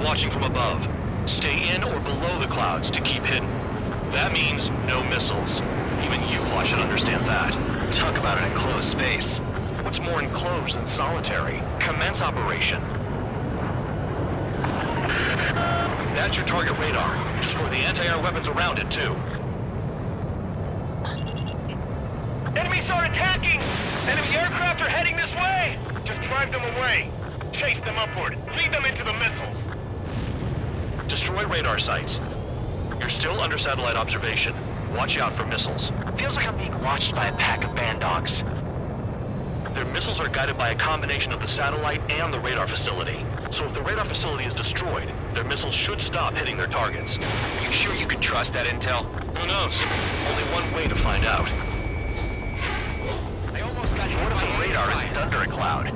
watching from above. Stay in or below the clouds to keep hidden. That means no missiles. Even you I should understand that. Talk about an enclosed space. What's more enclosed than solitary? Commence operation. That's your target radar. Destroy the anti-air weapons around it, too. Enemies are attacking! Enemy aircraft are heading this way! Just drive them away. Chase them upward. Lead them into the missiles. Destroy radar sites. You're still under satellite observation. Watch out for missiles. Feels like I'm being watched by a pack of band dogs. Their missiles are guided by a combination of the satellite and the radar facility. So if the radar facility is destroyed, their missiles should stop hitting their targets. Are You sure you can trust that intel? Who knows? Only one way to find out. I almost got hit What if the radar isn't under a cloud?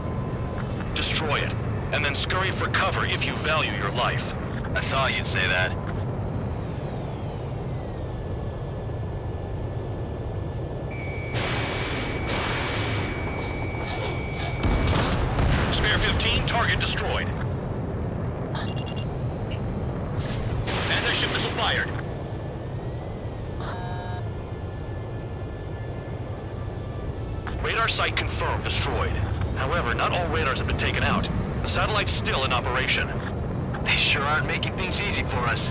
Destroy it, and then scurry for cover if you value your life. I thought you'd say that. Spare 15, target destroyed. Anti-ship missile fired. Radar site confirmed destroyed. However, not all radars have been taken out. The satellite's still in operation. They sure aren't making things easy for us.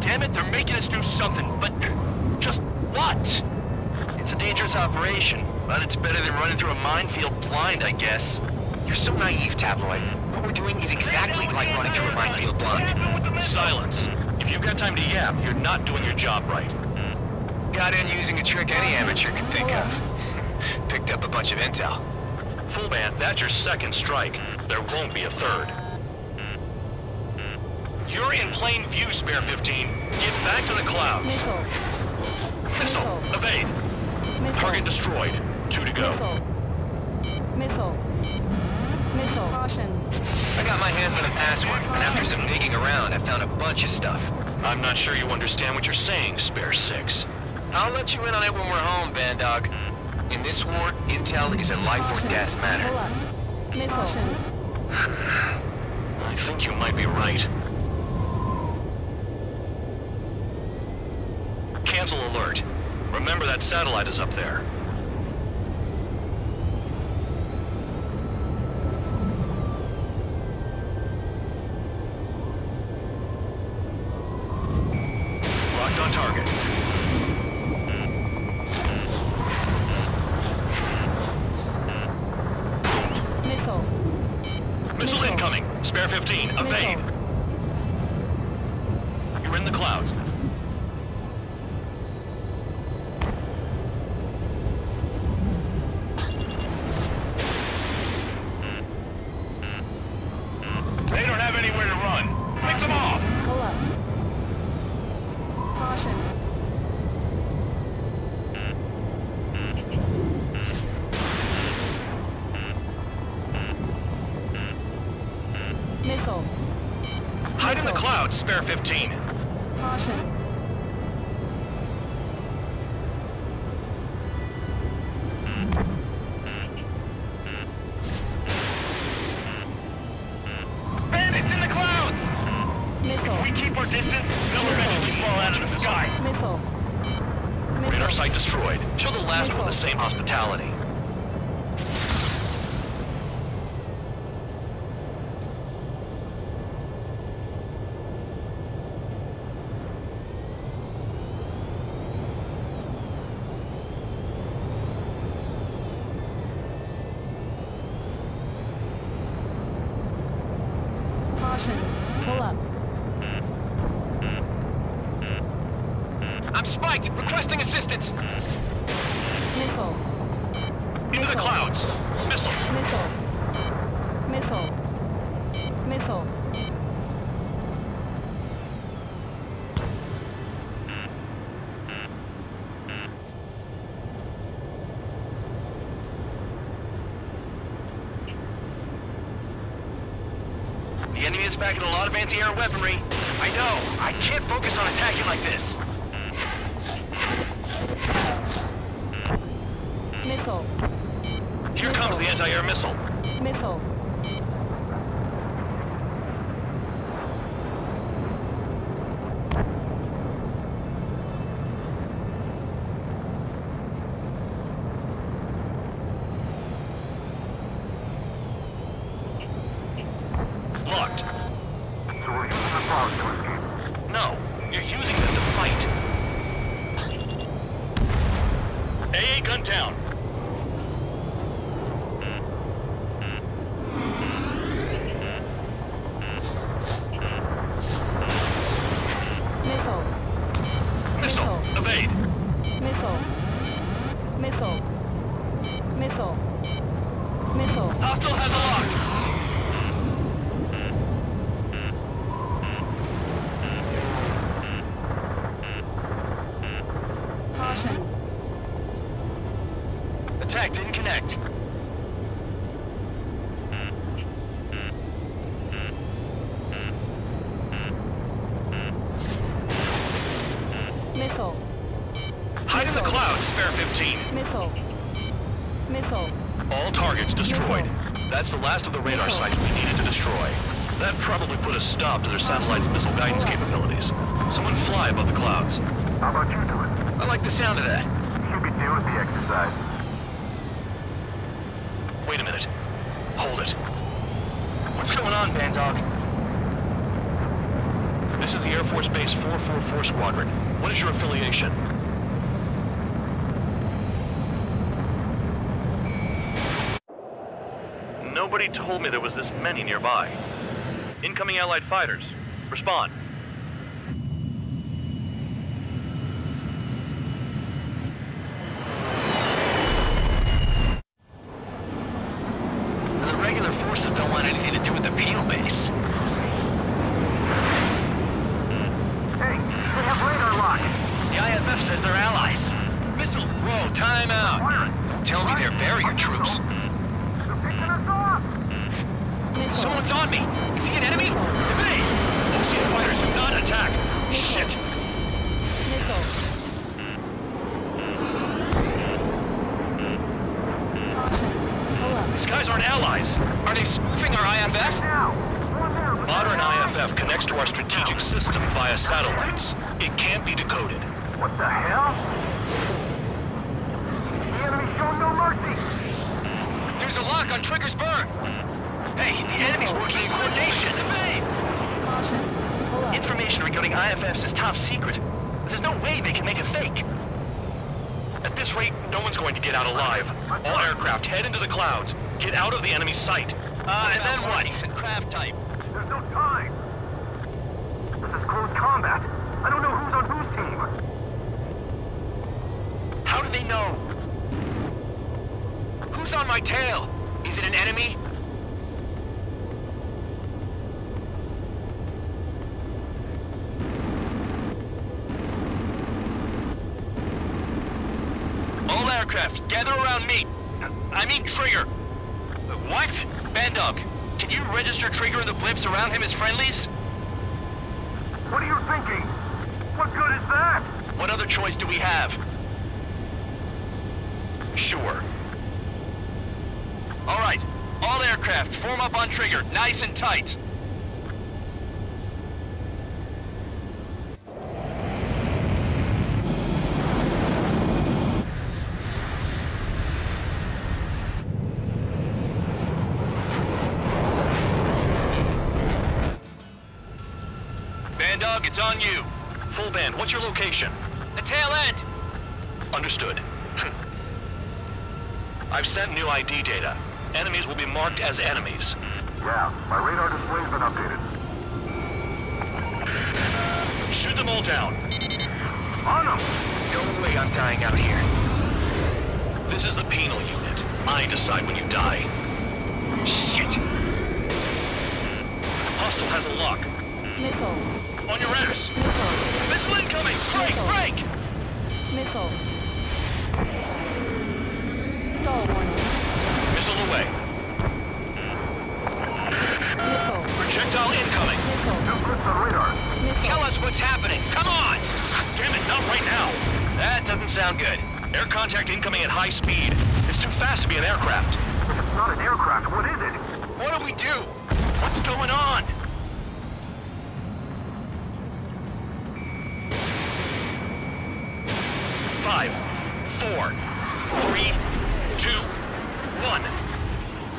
Damn it, they're making us do something, but just what? It's a dangerous operation, but it's better than running through a minefield blind, I guess. You're so naive, Tabloid. What we're doing is exactly like running through a minefield blind. Silence. If you've got time to yap, you're not doing your job right. Got in using a trick any amateur could think of. Picked up a bunch of intel. Full band, that's your second strike. There won't be a third. You're in plain view, Spare 15. Get back to the clouds. Missile. Missile, evade. Missile. Target destroyed. Two to go. Missile. Missile. Missile. Caution. I got my hands on a password, and after some digging around, I found a bunch of stuff. I'm not sure you understand what you're saying, Spare 6. I'll let you in on it when we're home, Bandog. In this war, intel is a life or death matter. Missile. I think you might be right. Alert. Remember that satellite is up there. The clouds, Spare 15. Caution. I'm! Requesting assistance! Missile. Into the clouds. Missile. Missile. Missile. Missile. The enemy is packing a lot of anti-air weaponry. I know. I can't focus on attacking like this. Here comes the anti-air missile. Missile. Locked. No. You're using them to fight. AA gun down. Attack didn't connect. Missile. Hide in the clouds, spare 15. Missile. Missile. All targets destroyed. That's the last of the radar sites we needed to destroy. That probably put a stop to their satellite's missile guidance capabilities. Someone fly above the clouds. How about you do it? I like the sound of that. Should be due with the exercise. Wait a minute. Hold it. What's going on, Bandog? This is the Air Force Base 444 Squadron. What is your affiliation? Nobody told me there was this many nearby. Incoming Allied fighters. Respond. The regular forces don't want anything to do with the penal base. Hey, they have radar lock. The IFF says they're allies. Missile, whoa, time out. Don't tell me they're barrier troops. They're picking us off. Missile. Someone's on me. Is he an enemy? Evade! Osean fighters do not attack! Shit! Missile. Caution. Pull up. These guys aren't allies! Are they spoofing our IFF? Now. One there. but Modern. IFF connects to our strategic system via satellites. It can't be decoded. What the hell? The enemy showing no mercy. There's a lock on Trigger's burn. Hey, the enemy's working in coordination. Evade! Caution. Information regarding IFFs is top secret. There's no way they can make it fake. At this rate, no one's going to get out alive. All aircraft head into the clouds. Get out of the enemy's sight. Uh, and then what? And craft type. There's no time. This is close combat. I don't know who's on whose team. How do they know? Who's on my tail? Is it an enemy? All aircraft, gather around me. I mean Trigger. What? Bandog, can you register Trigger and the blimps around him as friendlies? What are you thinking? What good is that? What other choice do we have? Sure. All right, all aircraft, form up on Trigger, nice and tight. Bandog, it's on you. Full band, what's your location? The tail end. Understood. I've sent new ID data. Enemies will be marked as enemies. Yeah, my radar display's been updated. Shoot them all down. On them! No way I'm dying out here. This is the penal unit. I decide when you die. Shit. Hostile has a lock. Missile. On your ass. Missile. Missile incoming! Break, break! Missile. Stall warning. Missile away. Missile. Projectile incoming. Missile. Two clips radar. Missile. Tell us what's happening. Come on! Damn it, not right now. That doesn't sound good. Air contact incoming at high speed. It's too fast to be an aircraft. If it's not an aircraft, what is it? What do we do? What's going on? Five, four, three, two, one.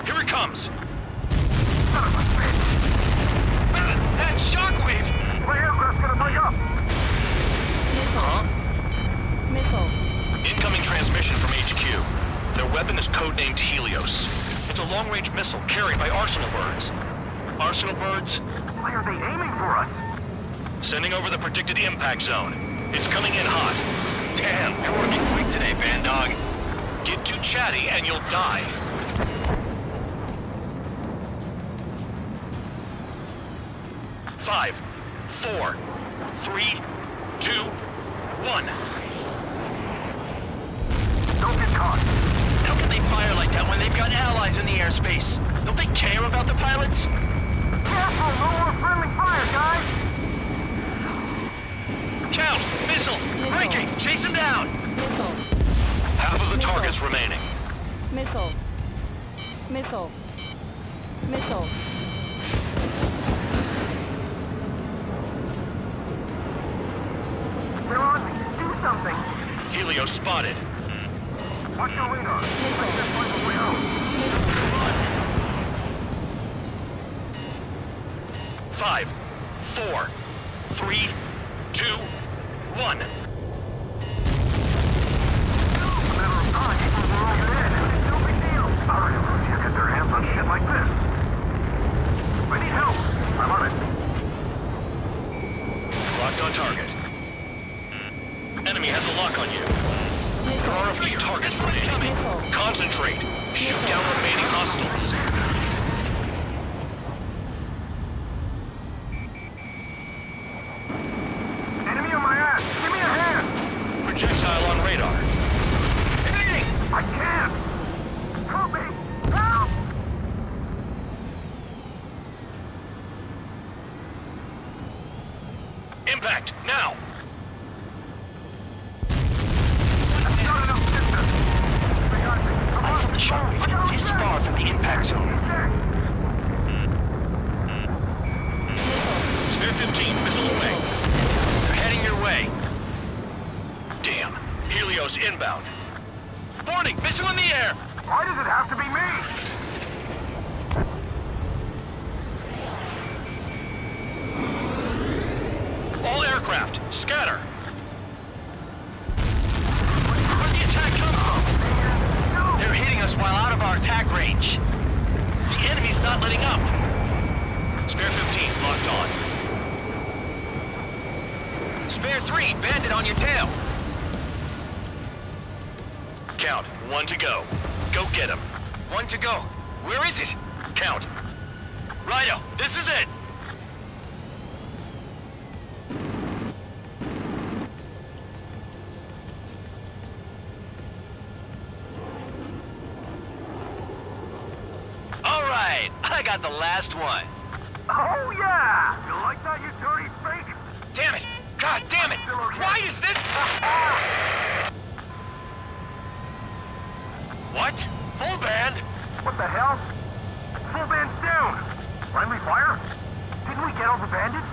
Here it comes. Son of a bitch! That shockwave! My aircraft's gonna break up! Huh? Missile. Incoming transmission from HQ. Their weapon is codenamed Helios. It's a long-range missile carried by Arsenal birds. Arsenal birds? Why are they aiming for us? Sending over the predicted impact zone. It's coming in hot. Band dog. Get too chatty and you'll die. Five, four, three, two, one. Don't get caught. How can they fire like that when they've got allies in the airspace? Don't they care about the pilots? Careful, no more friendly fire, guys. Count, missile, breaking, chase him down. Missile. Half of the targets remaining. Missile. Missile. Missile. They're on me. Do something. Helio spotted. Watch your radar. Missile. Find a way out. Five, four, three, two, one. There are hmm. a few targets remaining. Concentrate. Shoot down remaining hostiles. Enemy on my ass. Give me a hand. Projectile on radar. Hitting. I can't. Help me. Help. Impact, now! That's not enough distance. They got me. Come I on. thought the shockwave hit this far from the impact zone. Spare 15, missile away. They're heading your way. Damn. Helios inbound. Warning, missile in the air. Why does it have to be me? Aircraft, scatter! Where'd the attack come from? They're hitting us while out of our attack range. The enemy's not letting up. Spare 15, locked on. Spare three, bandit on your tail. Count, one to go. Go get him. One to go. Where is it? Count. Righto, this is it. Last one. Oh, yeah! You like that, you dirty fake? Damn it! God damn it! Okay. Why is this? what? Full band? What the hell? Full band's down! Friendly fire? Didn't we get all the bandits?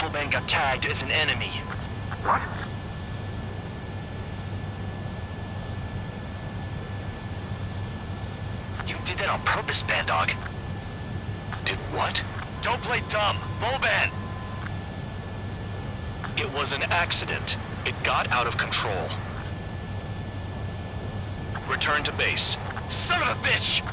Full band got tagged as an enemy. What? You did on purpose, Bandog. Did what? Don't play dumb. Full band. It was an accident. It got out of control. Return to base. Son of a bitch!